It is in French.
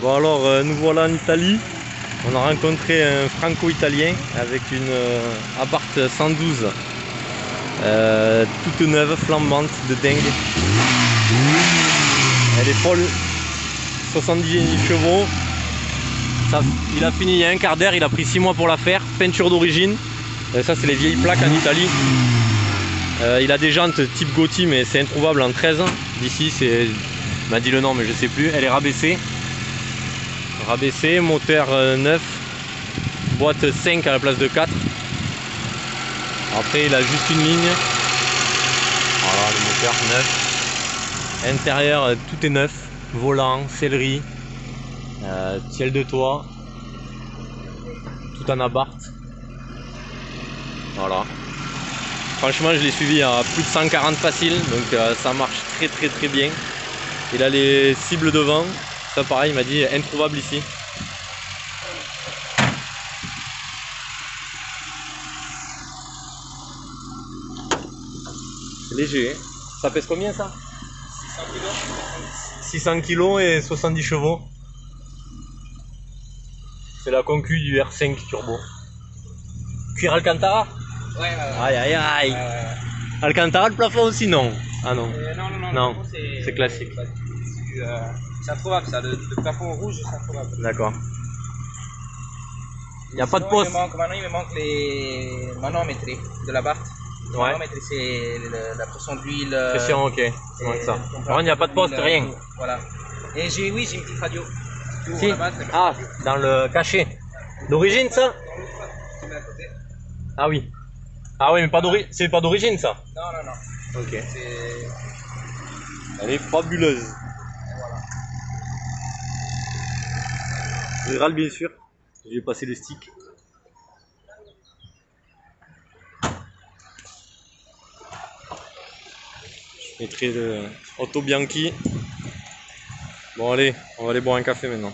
Bon alors, euh, nous voilà en Italie. On a rencontré un franco-italien avec une euh, Abarth 112 euh, toute neuve, flambante, de dingue. Elle est folle. 70 chevaux. Il a fini il y a un quart d'heure, il a pris 6 mois pour la faire. Peinture d'origine. Euh, ça c'est les vieilles plaques en Italie. Il a des jantes type Gotti mais c'est introuvable en 13. D'ici c'est. Il m'a dit le nom mais je sais plus. Elle est rabaissée. Rabaissée, moteur euh, neuf. Boîte 5 à la place de 4. Après il a juste une ligne. Voilà le moteur neuf. Intérieur euh, tout est neuf. Volant, sellerie, euh, tiel de toit. Tout en abarth. Voilà. Franchement, je l'ai suivi à plus de 140 facile, donc euh, ça marche très très très bien. Il a les cibles devant, ça pareil, il m'a dit introuvable ici. C'est léger, hein. ça pèse combien ça? 600 kg et 70 chevaux. C'est la concu du R5 turbo. Cuir Alcantara? Ouais, ouais, ouais. Aïe aïe aïe Ouais, ouais, ouais. Alcantara le plafond aussi non? Ah non. Euh, non, non, non, Non, plafond, c'est classique. C'est euh, c'est introuvable ça, le, le plafond rouge c'est introuvable. D'accord. Il n'y a pas de Sinon, il poste. me manque- maintenant il me manque les manométries de la. Les Ouais. c'est la pression d'huile. euh, Pression, ok. ça. contre, il n'y a pas de poste, rien. tout. Voilà. Et j'ai, oui, j'ai une petite radio. Si. Ah, radio. dans le cachet. D'origine ça. Ah oui. Ah oui, mais pas d'origine. C'est pas d'origine ça. Non, non, non. Ok. Elle est fabuleuse. et voilà. Rural bien sûr. Je vais passer le stick. Je mettrai le Otto Bianchi. Bon allez, on va aller boire un café maintenant.